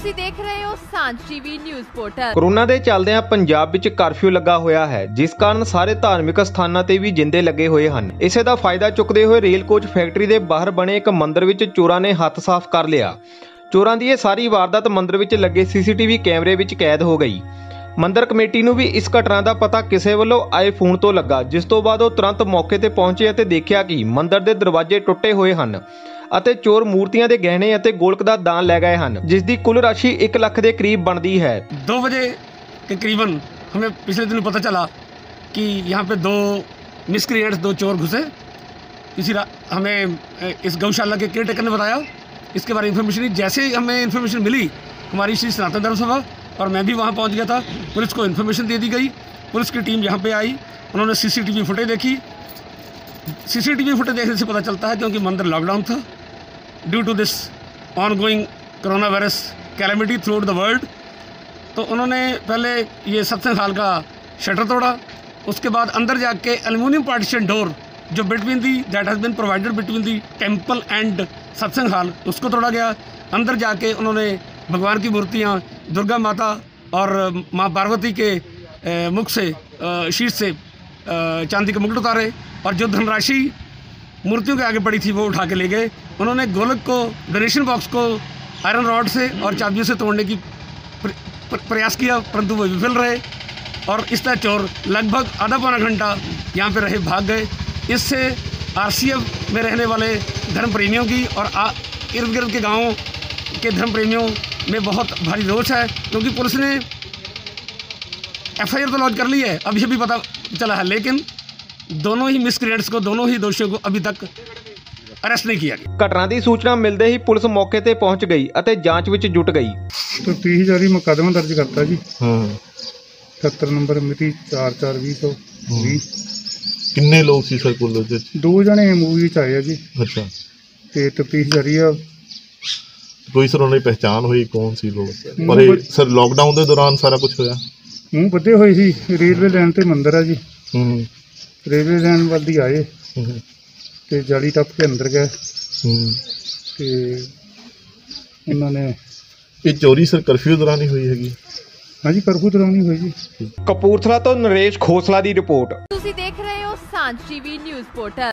ਤੁਸੀਂ ਦੇਖ ਰਹੇ ਹੋ ਸਾਂਝ ਟੀਵੀ ਨਿਊਜ਼ ਪੋਰਟਲ। ਕਰੋਨਾ ਦੇ ਚੱਲਦਿਆਂ ਪੰਜਾਬ ਵਿੱਚ ਕਰਫਿਊ ਲੱਗਾ ਹੋਇਆ ਹੈ, ਜਿਸ ਕਾਰਨ ਸਾਰੇ ਧਾਰਮਿਕ ਸਥਾਨਾਂ ਤੇ ਵੀ ਜਿੰਦੇ ਲੱਗੇ ਹੋਏ ਹਨ। ਇਸੇ ਦਾ ਫਾਇਦਾ ਚੁੱਕਦੇ ਹੋਏ ਰੇਲ ਕੋਚ ਫੈਕਟਰੀ ਦੇ ਬਾਹਰ ਬਣੇ ਇੱਕ ਮੰਦਿਰ ਵਿੱਚ ਚੋਰਾਂ ਨੇ ਹੱਥ ਸਾਫ਼ ਕਰ ਲਿਆ। ਚੋਰਾਂ ਦੀ ਇਹ ਸਾਰੀ ਵਾਰਦਾਤ ਮੰਦਿਰ ਵਿੱਚ ਲੱਗੇ ਸੀਸੀਟੀਵੀ ਕੈਮਰੇ ਵਿੱਚ ਕੈਦ ਹੋ ਗਈ। ਮੰਦਰ ਕਮੇਟੀ ਨੂੰ ਵੀ ਇਸ ਘਟਨਾ ਦਾ ਪਤਾ ਕਿਸੇ ਵੱਲੋਂ ਆਏ ਫੋਨ ਤੋਂ ਲੱਗਾ, ਜਿਸ ਤੋਂ ਬਾਅਦ ਉਹ ਤੁਰੰਤ ਮੌਕੇ ਤੇ ਪਹੁੰਚੇ ਅਤੇ ਦੇਖਿਆ ਕਿ ਮੰਦਿਰ ਦੇ ਦਰਵਾਜ਼ੇ ਟੁੱਟੇ ਹੋਏ ਹਨ। ਅਤੇ ਚੋਰ ਮੂਰਤੀਆਂ ਦੇ ਗਹਿਣੇ ਅਤੇ ਗੋਲਕ ਦਾ ਦਾਨ ਲੈ ਗਏ ਹਨ ਜਿਸ ਦੀ ਕੁੱਲ ਰਾਸ਼ੀ 1 ਲੱਖ ਦੇ ਕਰੀਬ ਬਣਦੀ ਹੈ दो बजे के करीबन हमें पिछले दिनों पता चला कि यहाँ पे दो मिसक्रिएंट्स दो चोर घुसे किसी रा- हमें अ, इस गौशाला के केयर टेकर ने बताया इसके बारे में इन्फॉर्मेशन दी जैसे ही हमें इन्फॉर्मेशन मिली हमारी श्री सनातन धर्म सभा और मैं भी वहाँ पहुँच गया था पुलिस को इन्फॉर्मेशन दे दी गई पुलिस की टीम यहाँ पे आई उन्होंने सीसीटीवी फुटेज देखी सीसीटीवी फुटेज देखने से पता चलता है क्योंकि मंदिर लॉकडाउन था due to this ongoing corona virus calamity through the world तो उन्होंने पहले ये सत्संग हाल का शटर तोड़ा। उसके बाद अंदर जाके एल्यूमिनियम पार्टीशन डोर जो between the that has been provided between the temple and satsang hall उसको तोड़ा गया। अंदर जाके उन्होंने भगवान की मूर्तियाँ, दुर्गा माता और माँ पार्वती के मुख से शीर्ष से चांदी के मुकुट उतारे और जो धनराशि मूर्तियों के आगे पड़ी थी, वो उठा के ले गए। उन्होंने गोलक को डोनेशन बॉक्स को आयरन रॉड से और चाबियों से तोड़ने की प्र- प्र- प्रयास किया, परंतु वो विफल रहे और इस तरह चोर लगभग आधा पौना घंटा यहाँ पे रहे, भाग गए। इससे आरसीएफ में रहने वाले धर्म प्रेमियों की और इर्द गिर्द के गाँवों के धर्म प्रेमियों में बहुत भारी रोष है, क्योंकि पुलिस ने एफआईआर तो लॉन्च कर ली है, अभी ये भी पता चला है, लेकिन दोनों ही मिसक्रिएंट्स को दोनों ही दोषियों को अभी तक अरेस्ट नहीं किया गया ਘਟਨਾ ਦੀ ਸੂਚਨਾ ਮਿਲਦੇ ਹੀ ਪੁਲਿਸ ਮੌਕੇ ਤੇ ਪਹੁੰਚ ਗਈ ਅਤੇ ਜਾਂਚ ਵਿੱਚ ਜੁਟ ਗਈ तो तीस जारी मुकदमा दर्ज करता जी ਹਾਂ ਸੱਤਰ ਨੰਬਰ ਮਿਤੀ 4420 ਕਿੰਨੇ ਲੋਕ ਸੀ ਸਰ ਕੁੱਲ ਉਹਦੇ ਚ ਦੋ ਜਣੇ ਮੂਵੀ ਚ ਆਏ ਆ ਜੀ ਅੱਛਾ ਤੇ ਤਫਤੀਸ਼ ਜਾਰੀ ਆ ਕੋਈ ਸਰ ਉਹਨਾਂ ਦੀ ਪਹਿਚਾਣ ਹੋਈ ਕੌਣ ਸੀ ਲੋਕ ਪਰ ਇਹ ਸਰ ਲੋਕਡਾਊਨ ਦੇ ਦੌਰਾਨ ਸਾਰਾ ਕੁਝ ਹੋਇਆ ਮੂੰਹ ਬੱਧੇ ਹੋਏ ਸੀ ਰੇਲਵੇ ਲਾਈਨ ਤੇ ਮੰਦਿਰ ਆ ਜੀ ਹੂੰ ਰੇਲਵੇ ਲਾਈਨ ਵੱਲ ਦੀ ਆਏ। ਹੂੰ ਤੇ ਜਾਲੀ ਟੱਪ ਕੇ ਅੰਦਰ ਗਏ। ਹੂੰ। ਤੇ ਉਹਨਾਂ ਨੇ ਇਹ ਚੋਰੀ ਸਰ ਕਰਫਿਊ ਦੌਰਾਨ ਹੀ ਹੋਈ ਹੈਗੀ। ਹਾਂਜੀ ਕਰਫੂ ਦਰਾਉਣੀ ਹੋਈ ਜੀ। ਕਪੂਰਥਲਾ ਤੋਂ ਨਰੇਸ਼ ਖੋਸਲਾ ਦੀ ਰਿਪੋਰਟ। ਤੁਸੀਂ ਦੇਖ ਰਹੇ ਹੋ ਸਾਂਝ ਟੀਵੀ ਨਿਊਜ਼ ਪੋਰਟਲ।